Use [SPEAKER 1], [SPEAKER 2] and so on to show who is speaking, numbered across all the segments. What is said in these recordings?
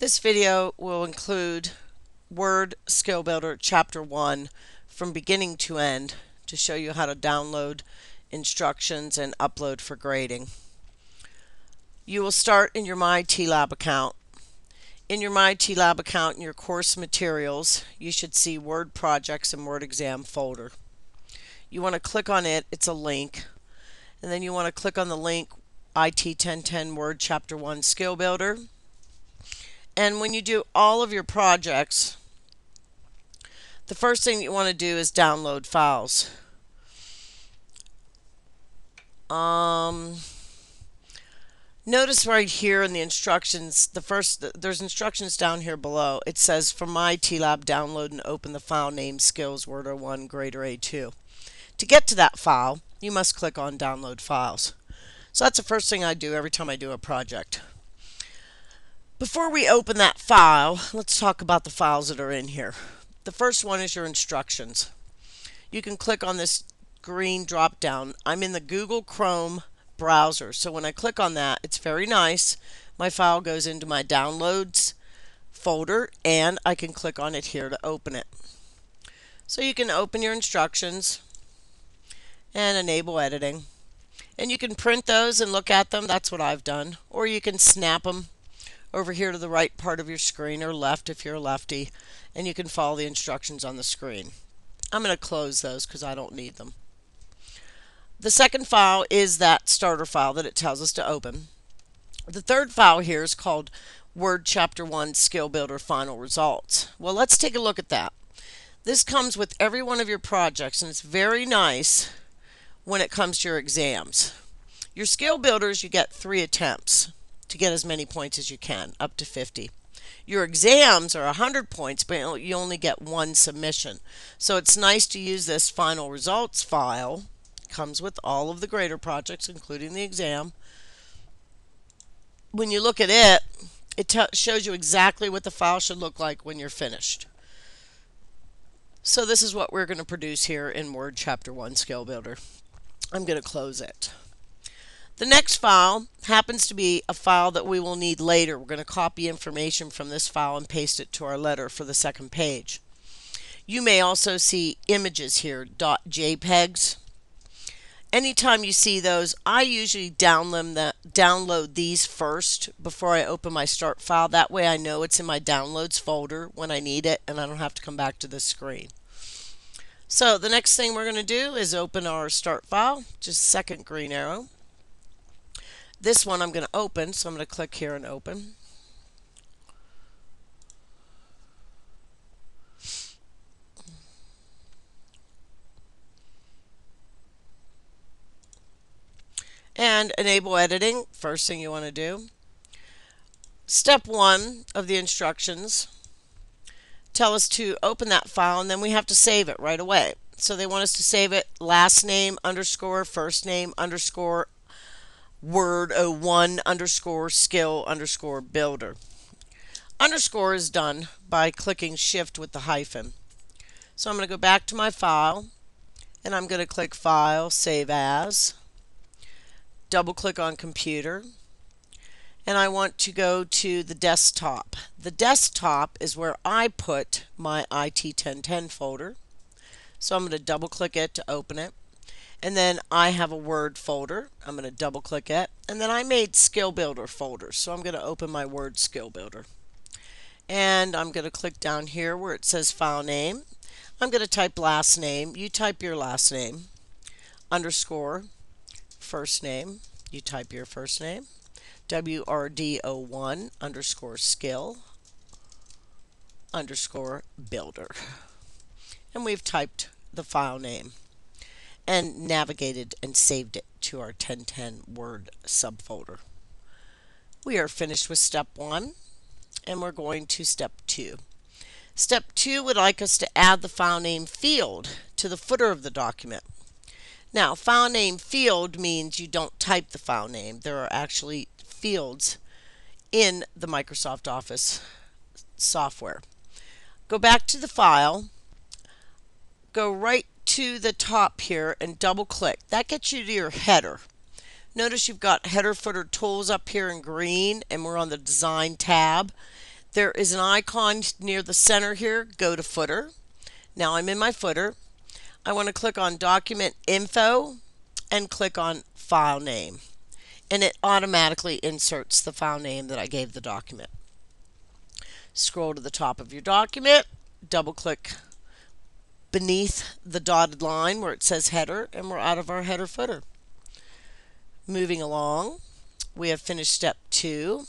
[SPEAKER 1] This video will include Word Skill Builder Chapter 1 from beginning to end to show you how to download instructions and upload for grading. You will start in your MyITLab account. In your MyITLab account in your course materials, you should see Word Projects and Word Exam folder. You want to click on it, it's a link, and then you want to click on the link IT 1010 Word Chapter 1 Skill Builder and when you do all of your projects, the first thing you want to do is download files. Um, notice right here in the instructions, the first there's instructions down here below. It says for MyITLab download and open the file name skills Word 1 Grader A2. To get to that file, you must click on download files. So that's the first thing I do every time I do a project. Before we open that file, let's talk about the files that are in here. The first one is your instructions. You can click on this green drop down. I'm in the Google Chrome browser, so when I click on that, it's very nice. My file goes into my downloads folder and I can click on it here to open it. So you can open your instructions and enable editing. And you can print those and look at them. That's what I've done. Or you can snap them over here to the right part of your screen or left if you're a lefty and you can follow the instructions on the screen. I'm going to close those because I don't need them. The second file is that starter file that it tells us to open. The third file here is called Word Chapter 1 Skill Builder Final Results. Well, let's take a look at that. This comes with every one of your projects and it's very nice when it comes to your exams. Your skill builders, you get three attempts to get as many points as you can, up to 50. Your exams are 100 points, but you only get one submission. So it's nice to use this final results file. Comes with all of the grader projects, including the exam. When you look at it, it shows you exactly what the file should look like when you're finished. So this is what we're going to produce here in Word Chapter 1 Skill Builder. I'm going to close it. The next file happens to be a file that we will need later. We're going to copy information from this file and paste it to our letter for the second page. You may also see images here, .jpegs. Anytime you see those, I usually download, the, download these first before I open my start file. That way I know it's in my downloads folder when I need it and I don't have to come back to the screen. So the next thing we're going to do is open our start file, just second green arrow. This one I'm going to open, so I'm going to click here and open. And enable editing, first thing you want to do. Step one of the instructions tell us to open that file and then we have to save it right away. So they want us to save it last name underscore first name underscore word 01 underscore skill underscore builder. Underscore is done by clicking shift with the hyphen. So I'm going to go back to my file and I'm going to click file save as double click on computer and I want to go to the desktop. The desktop is where I put my IT 1010 folder. So I'm going to double click it to open it. And then I have a Word folder. I'm going to double click it. And then I made Skill Builder folders. So I'm going to open my Word Skill Builder. And I'm going to click down here where it says File Name. I'm going to type last name. You type your last name. Underscore first name. You type your first name. WRD01 underscore skill underscore builder. And we've typed the file name and navigated and saved it to our 1010 Word subfolder. We are finished with step one and we're going to step two. Step two would like us to add the file name field to the footer of the document. Now, file name field means you don't type the file name. There are actually fields in the Microsoft Office software. Go back to the file, go right to the top here and double click. That gets you to your header. Notice you've got header footer tools up here in green and we're on the design tab. There is an icon near the center here. Go to footer. Now I'm in my footer. I want to click on document info and click on file name. And it automatically inserts the file name that I gave the document. Scroll to the top of your document, double click beneath the dotted line where it says header, and we're out of our header footer. Moving along, we have finished step two.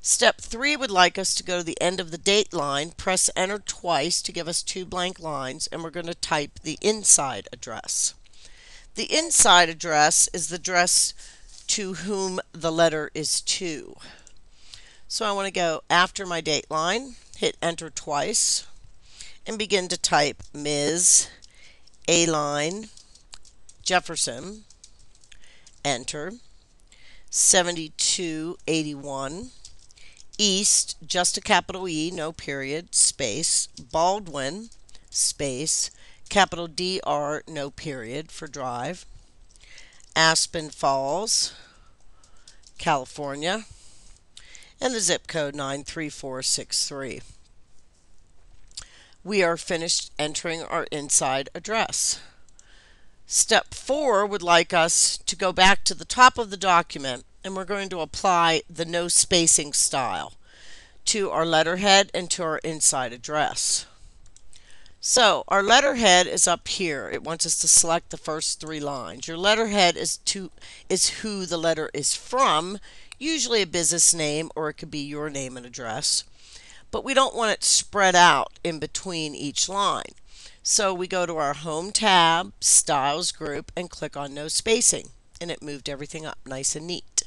[SPEAKER 1] Step three would like us to go to the end of the date line, press enter twice to give us two blank lines, and we're going to type the inside address. The inside address is the address to whom the letter is to. So I want to go after my date line, hit enter twice, and begin to type Ms. Aileen Jefferson, enter, 7281, East, just a capital E, no period, space, Baldwin, space, capital DR, no period for drive, Aspen Falls, California, and the zip code 93463 we are finished entering our inside address. Step 4 would like us to go back to the top of the document and we're going to apply the no spacing style to our letterhead and to our inside address. So our letterhead is up here. It wants us to select the first three lines. Your letterhead is to is who the letter is from, usually a business name or it could be your name and address but we don't want it spread out in between each line. So we go to our Home tab, Styles group, and click on No Spacing, and it moved everything up nice and neat.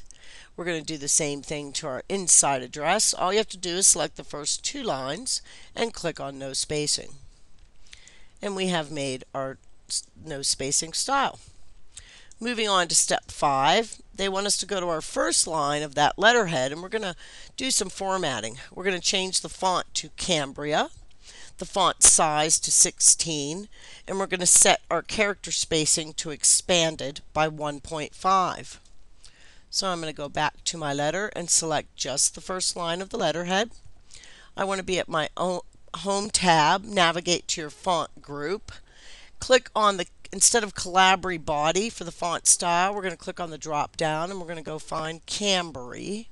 [SPEAKER 1] We're going to do the same thing to our inside address. All you have to do is select the first two lines and click on No Spacing. And we have made our no spacing style. Moving on to step five, they want us to go to our first line of that letterhead and we're going to do some formatting. We're going to change the font to Cambria, the font size to 16, and we're going to set our character spacing to expanded by 1.5. So I'm going to go back to my letter and select just the first line of the letterhead. I want to be at my own home tab, navigate to your font group, click on the instead of Calibri body for the font style, we're going to click on the drop down and we're going to go find Cambria.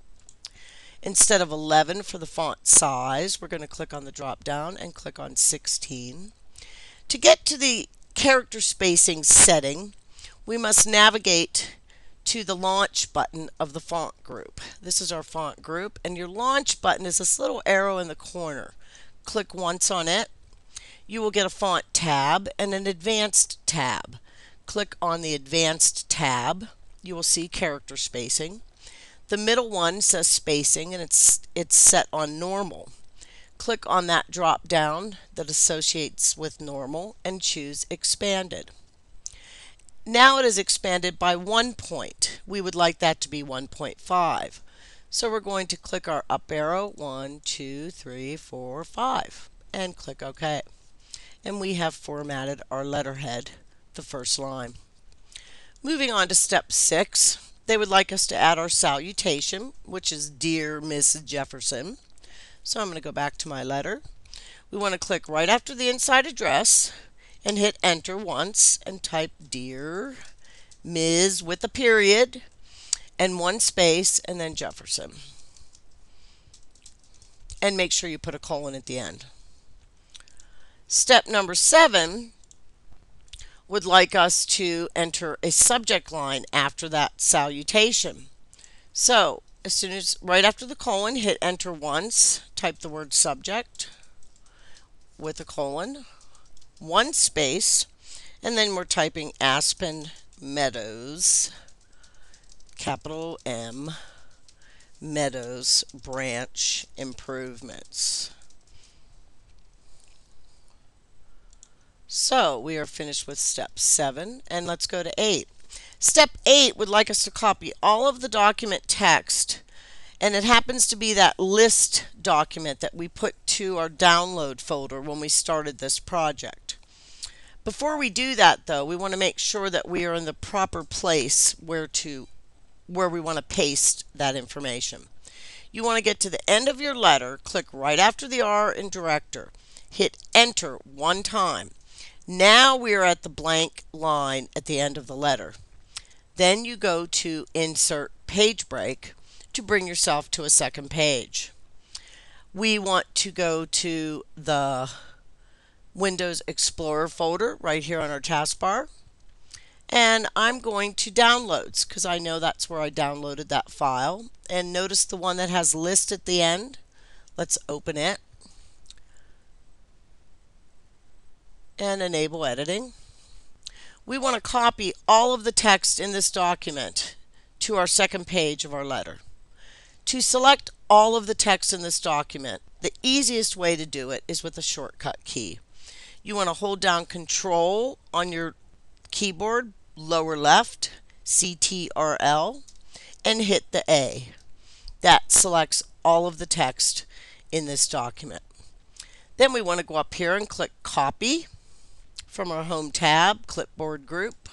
[SPEAKER 1] Instead of 11 for the font size, we're going to click on the drop down and click on 16. To get to the character spacing setting, we must navigate to the launch button of the font group. This is our font group and your launch button is this little arrow in the corner. Click once on it you will get a font tab and an advanced tab. Click on the advanced tab. You will see character spacing. The middle one says spacing and it's, it's set on normal. Click on that drop down that associates with normal and choose expanded. Now it is expanded by one point. We would like that to be 1.5. So we're going to click our up arrow, one, two, three, four, five, and click OK and we have formatted our letterhead, the first line. Moving on to step six, they would like us to add our salutation, which is Dear Miss Jefferson. So I'm going to go back to my letter. We want to click right after the inside address and hit enter once and type Dear Ms. with a period and one space and then Jefferson. And make sure you put a colon at the end. Step number seven would like us to enter a subject line after that salutation. So, as soon as, right after the colon, hit enter once, type the word subject with a colon, one space, and then we're typing Aspen Meadows, capital M, Meadows Branch Improvements. So we are finished with step seven and let's go to eight. Step eight would like us to copy all of the document text and it happens to be that list document that we put to our download folder when we started this project. Before we do that though, we want to make sure that we are in the proper place where to where we want to paste that information. You want to get to the end of your letter, click right after the R in director. Hit enter one time. Now we are at the blank line at the end of the letter. Then you go to insert page break to bring yourself to a second page. We want to go to the Windows Explorer folder right here on our taskbar and I'm going to downloads because I know that's where I downloaded that file and notice the one that has list at the end let's open it and enable editing we want to copy all of the text in this document to our second page of our letter to select all of the text in this document the easiest way to do it is with a shortcut key you want to hold down control on your keyboard, lower left, CTRL, and hit the A. That selects all of the text in this document. Then we want to go up here and click Copy from our Home tab, Clipboard Group.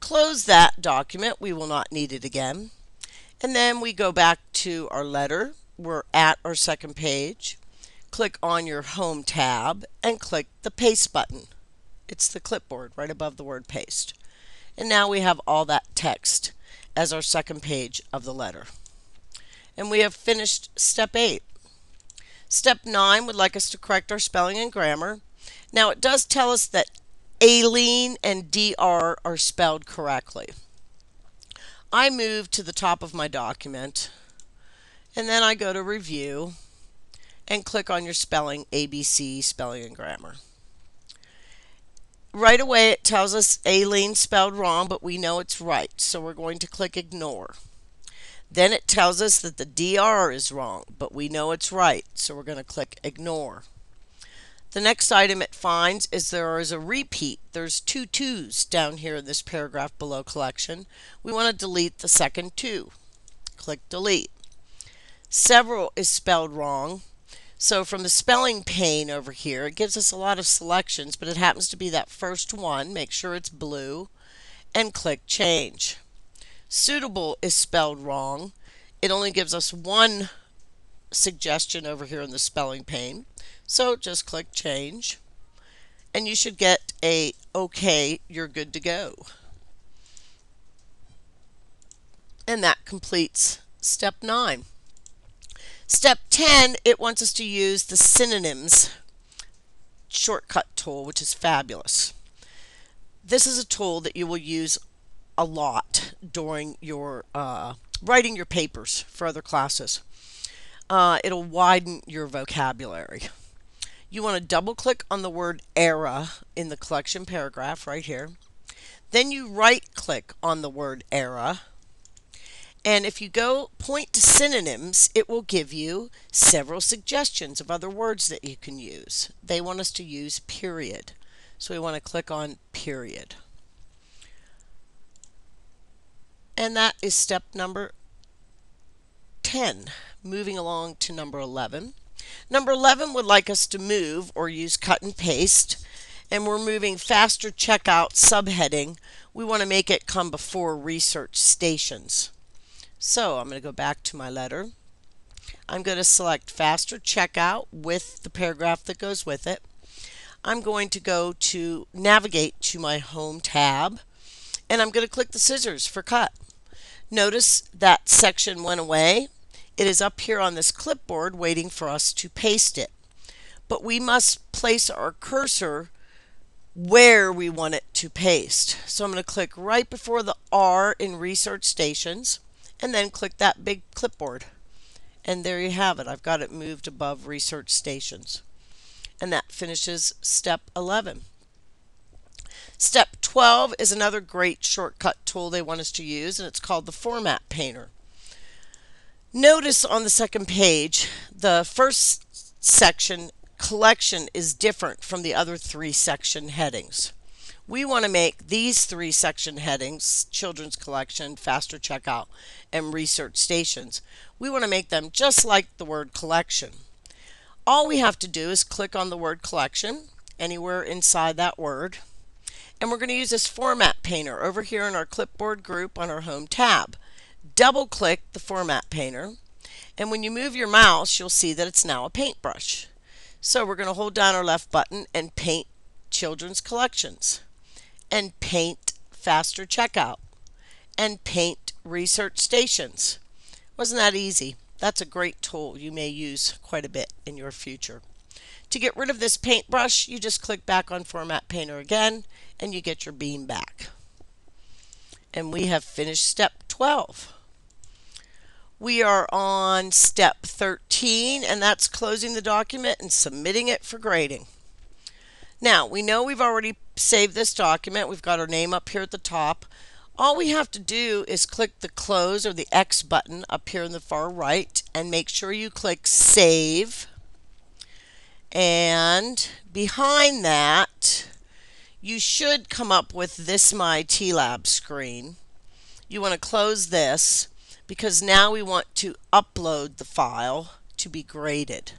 [SPEAKER 1] Close that document. We will not need it again. And then we go back to our letter. We're at our second page. Click on your Home tab and click the Paste button. It's the clipboard right above the word paste. And now we have all that text as our second page of the letter. And we have finished step 8. Step 9 would like us to correct our spelling and grammar. Now it does tell us that Aileen and DR are spelled correctly. I move to the top of my document and then I go to review and click on your spelling ABC spelling and grammar right away it tells us Aileen spelled wrong, but we know it's right, so we're going to click ignore. Then it tells us that the DR is wrong, but we know it's right, so we're going to click ignore. The next item it finds is there is a repeat. There's two twos down here in this paragraph below collection. We want to delete the second two. Click delete. Several is spelled wrong. So from the spelling pane over here, it gives us a lot of selections, but it happens to be that first one. Make sure it's blue and click change. Suitable is spelled wrong. It only gives us one suggestion over here in the spelling pane. So just click change and you should get a okay, you're good to go. And that completes step 9. Step 10, it wants us to use the synonyms shortcut tool, which is fabulous. This is a tool that you will use a lot during your uh, writing your papers for other classes. Uh, it'll widen your vocabulary. You want to double click on the word era in the collection paragraph right here. Then you right click on the word era and if you go point to synonyms, it will give you several suggestions of other words that you can use. They want us to use period. So we want to click on period. And that is step number 10. Moving along to number 11. Number 11 would like us to move or use cut and paste. And we're moving faster checkout subheading. We want to make it come before research stations. So I'm going to go back to my letter. I'm going to select faster checkout with the paragraph that goes with it. I'm going to go to navigate to my home tab and I'm going to click the scissors for cut. Notice that section went away. It is up here on this clipboard waiting for us to paste it. But we must place our cursor where we want it to paste. So I'm going to click right before the R in Research Stations and then click that big clipboard. And there you have it. I've got it moved above research stations. And that finishes step 11. Step 12 is another great shortcut tool they want us to use, and it's called the Format Painter. Notice on the second page, the first section, collection, is different from the other three section headings. We want to make these three section headings, children's collection, faster checkout, and research stations, we want to make them just like the word collection. All we have to do is click on the word collection anywhere inside that word. And we're going to use this format painter over here in our clipboard group on our home tab. Double click the format painter And when you move your mouse, you'll see that it's now a paintbrush. So we're going to hold down our left button and paint children's collections and paint faster checkout and paint research stations. Wasn't that easy? That's a great tool you may use quite a bit in your future. To get rid of this paintbrush, you just click back on Format Painter again and you get your beam back. And we have finished step 12. We are on step 13 and that's closing the document and submitting it for grading. Now, we know we've already saved this document. We've got our name up here at the top. All we have to do is click the close or the X button up here in the far right and make sure you click save. And behind that, you should come up with this MyITLab screen. You want to close this because now we want to upload the file to be graded.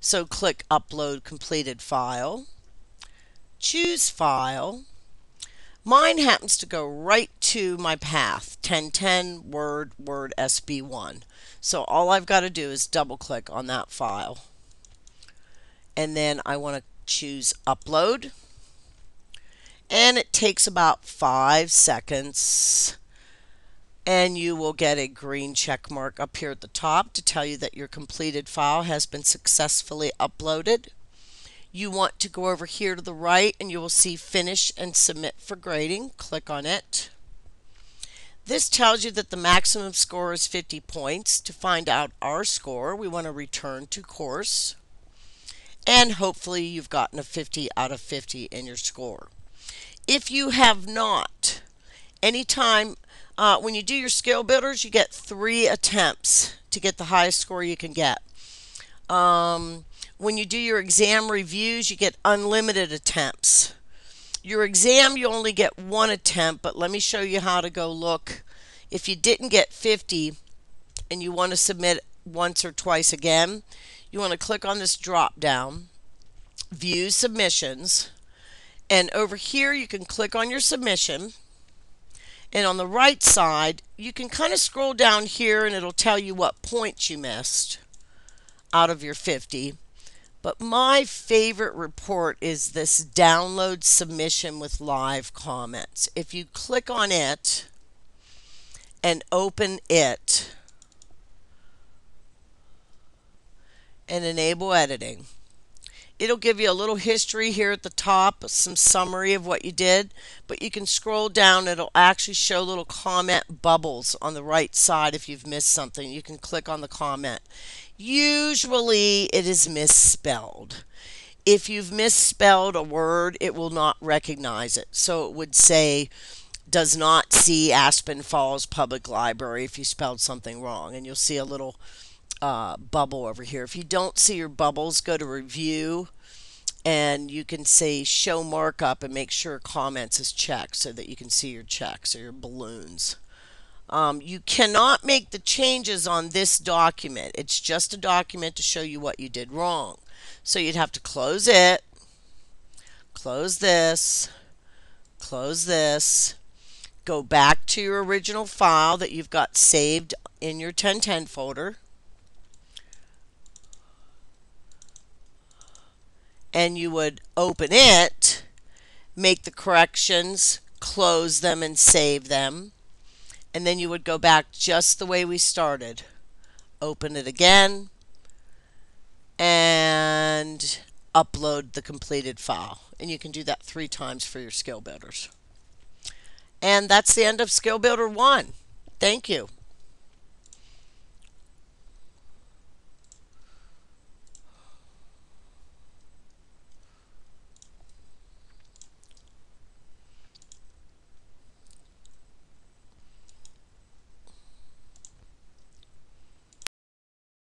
[SPEAKER 1] So click upload completed file, choose file, Mine happens to go right to my path 1010 Word Word SB1. So all I've got to do is double click on that file. And then I want to choose upload. And it takes about five seconds. And you will get a green check mark up here at the top to tell you that your completed file has been successfully uploaded you want to go over here to the right and you will see finish and submit for grading. Click on it. This tells you that the maximum score is 50 points. To find out our score, we want to return to course. And hopefully you've gotten a 50 out of 50 in your score. If you have not, anytime uh, when you do your skill builders, you get three attempts to get the highest score you can get. Um, when you do your exam reviews, you get unlimited attempts. Your exam, you only get one attempt, but let me show you how to go look. If you didn't get 50 and you want to submit once or twice again, you want to click on this drop down, View Submissions, and over here you can click on your submission. And on the right side, you can kind of scroll down here and it'll tell you what points you missed out of your 50. But my favorite report is this download submission with live comments. If you click on it and open it and enable editing, it'll give you a little history here at the top, some summary of what you did, but you can scroll down. It'll actually show little comment bubbles on the right side if you've missed something. You can click on the comment. Usually it is misspelled. If you've misspelled a word, it will not recognize it. So it would say, does not see Aspen Falls Public Library if you spelled something wrong. And you'll see a little uh, bubble over here. If you don't see your bubbles, go to review and you can say show markup and make sure comments is checked so that you can see your checks or your balloons. Um, you cannot make the changes on this document. It's just a document to show you what you did wrong. So you'd have to close it, close this, close this, go back to your original file that you've got saved in your 1010 folder, and you would open it, make the corrections, close them, and save them and then you would go back just the way we started. Open it again and upload the completed file. And you can do that three times for your skill builders. And that's the end of Skill Builder 1. Thank you.